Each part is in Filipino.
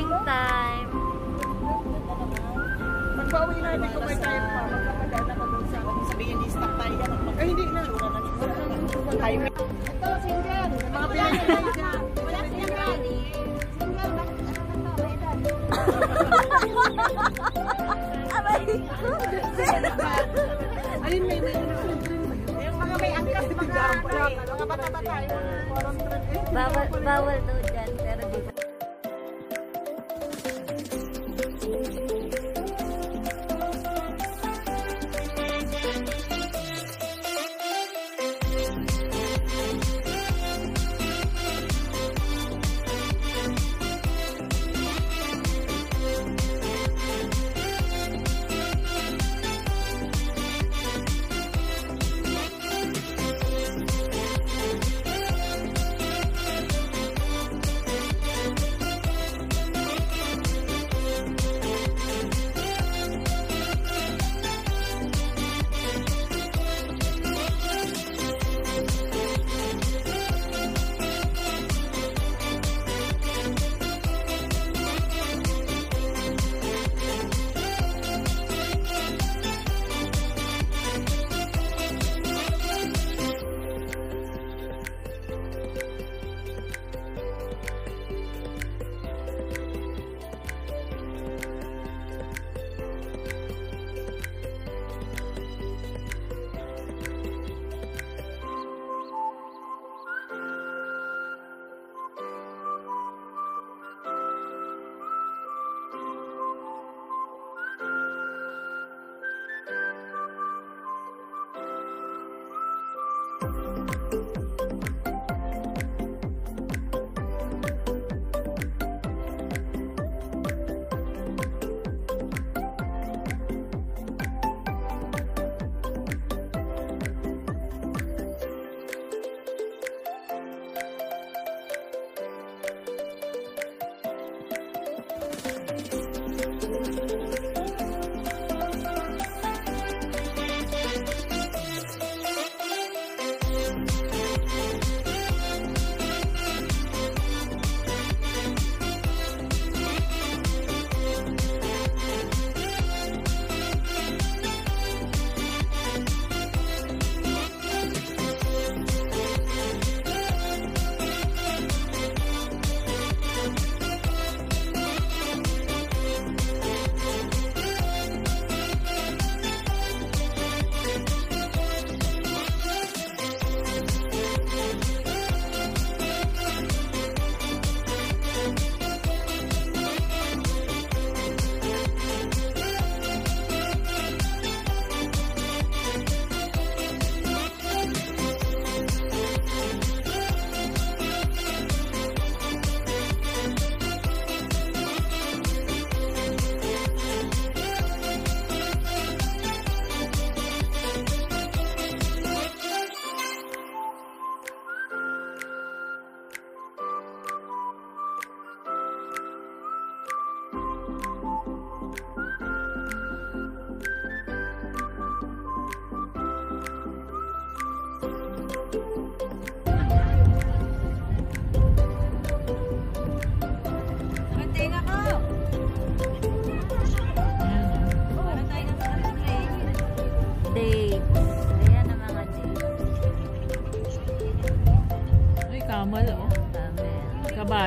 time springtime. Pagbawi natin kung may tayo pa, magkapadaan na doon sa akin. Sabihin, i-stop tayo yan. Ay, hindi na. Highway. Ito, single. Mga pinagkakaan dyan. Wala silang rally. Single, bakit ano na to? May edad. Aray ko. Ayun, may may Yung mga may angkas, mga ano, mga bata-bata. Bawal daw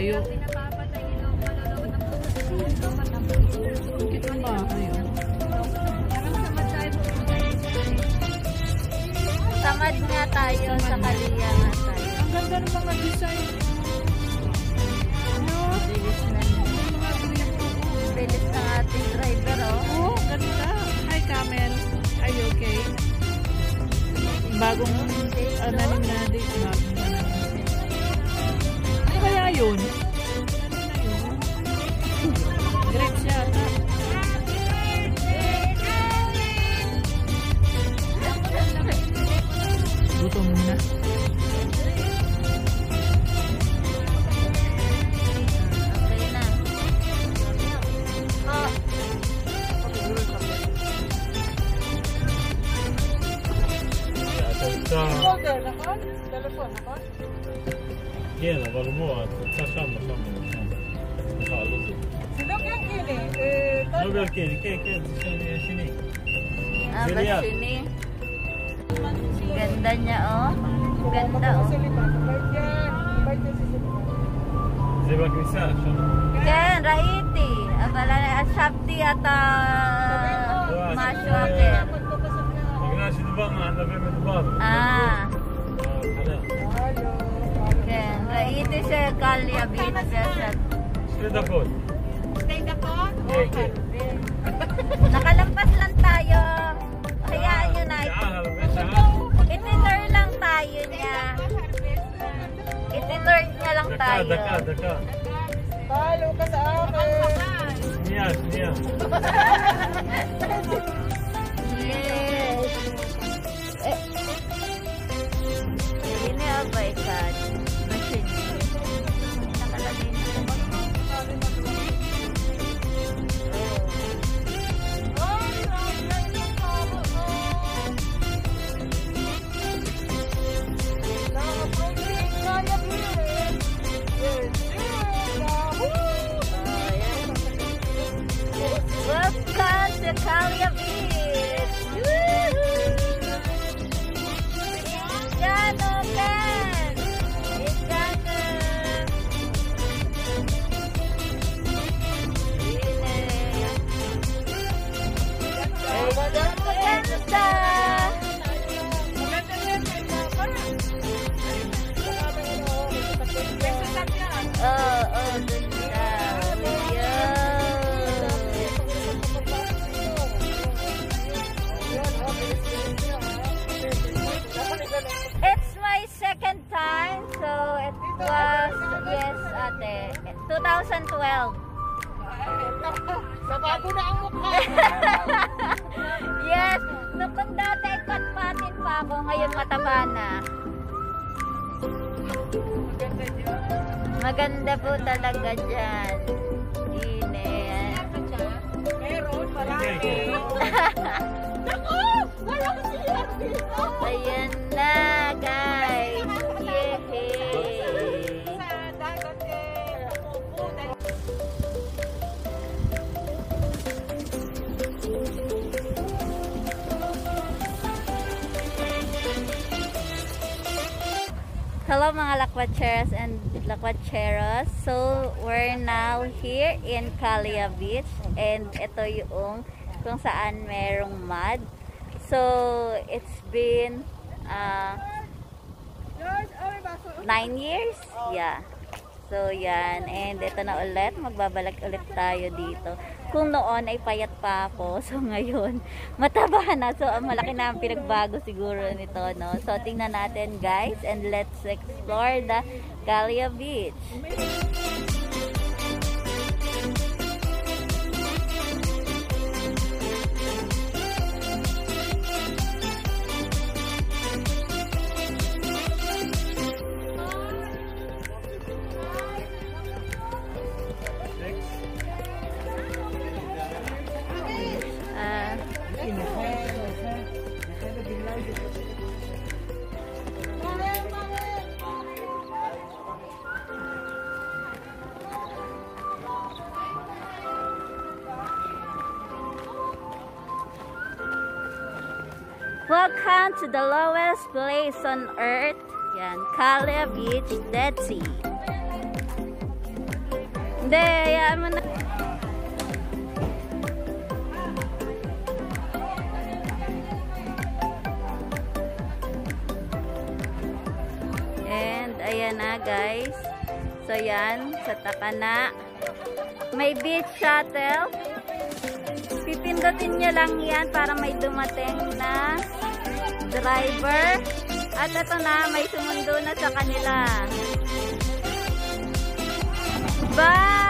Kabayo. Pinapapatay yung malulobot ng puso. Cute ang bahay oh. Parang samad tayo pupunta Samad nga tayo sa Kalia nga tayo. Ang ganda ng mga design. Ano? Bilis na Bilis ng ating driver oh. Oh, ganda. Hi, Camel. Are you okay? Bagong ananim na date. Ano yun? Ano na yun? Grapes yata. Gutom na. Okay na. Oh, כן, אבל בוא, את רוצה שם, שם, שם. סליחה, לא זה. זה לא כן, כן. אה, לא גלקני, כן, כן, זה שני- שני. Ah, Julia. Basini. Ganda niya, oh. Ganda, oh. זה בכניסה, שם. כן, ראיתי, אבל ישבתי אתה משהו אחר. בגלל שדיברנו על נווה מדבר. Dakot. Stay Dakot? Okay. Nakalampas lang tayo. Hayaan nyo na. Ititour lang tayo niya. Ititour niya lang tayo. Daka, daka, daka. Palo ka sa akin. Yes, yes. Welcome ngayon mataba na. Maganda po talaga dyan. Ine. Meron, marami. Ayan na, guys. Hello mga lakwatcheras and lakwatcheros. So, we're now here in Calia Beach and ito yung kung saan merong mud. So, it's been uh, nine years? Yeah. So, yan. And ito na ulit. Magbabalik ulit tayo dito. Kung noon ay payat pa ako. So, ngayon, mataba na. So, malaki na ang pinagbago siguro nito, no? So, tingnan natin, guys. And let's explore the Calia Beach. Welcome to the lowest place on earth. Yan, Calia Beach, Dead Sea. Hindi, hayaan mo na. And ayan na guys. So yan, sa Takana. May beach shuttle. Pipindutin nyo lang yan para may dumating na driver. At ito na, may sumundo na sa kanila. Bye!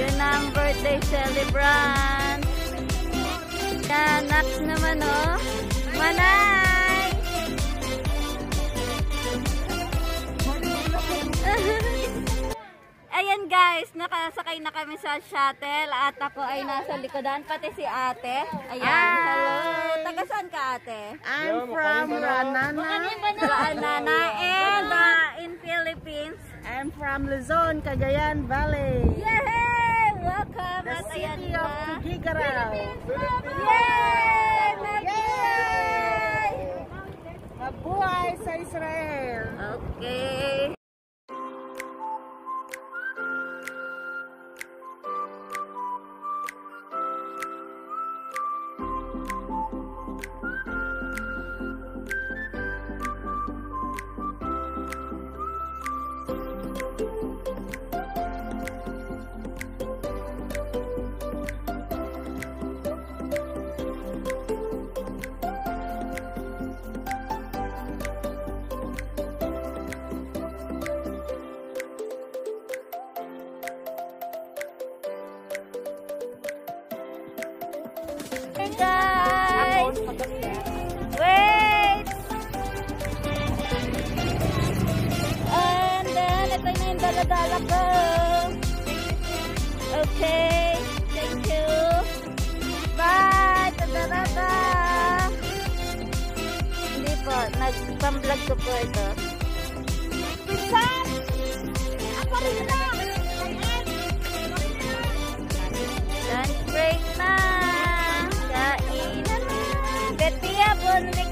Yun ang birthday celebrant. Yan, next naman oh. Manay! Guys, nakasakay na kami sa shuttle at ako ay nasa likodan, pati si ate. Ayan, hello. Taga saan ka ate? I'm from Ranana. Ranana and uh, in Philippines. I'm from Luzon, Cagayan Valley. Yay! Welcome! The At ayan city of na. Tugigarao. Yay! Yay! Ko. Okay. Thank you. Bye! Tadarada! Hindi po. Nag-pamblog ko po ito. Pinsan! Ako rin na! Lunch break na! Kainan na! Betia, bonli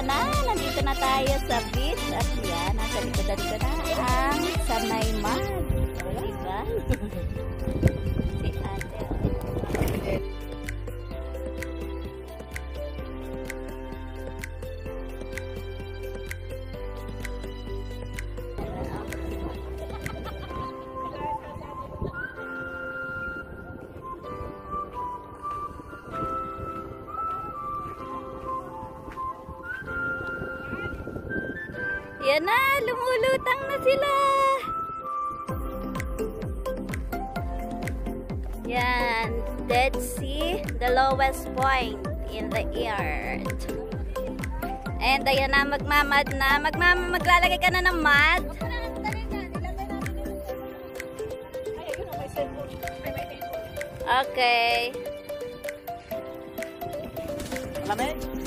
Na, nandito na tayo sa beach at yan, nasa likodan ko na ang Sanay. Yan na, lumulutang na sila. Yan, Dead Sea, the lowest point in the earth. And ayan na, magmamad na. Magmam maglalagay ka na ng mud. Okay. Lamig?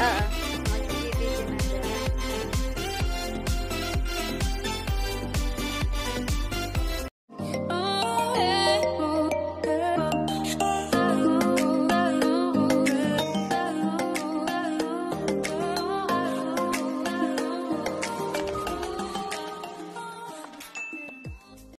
Oo.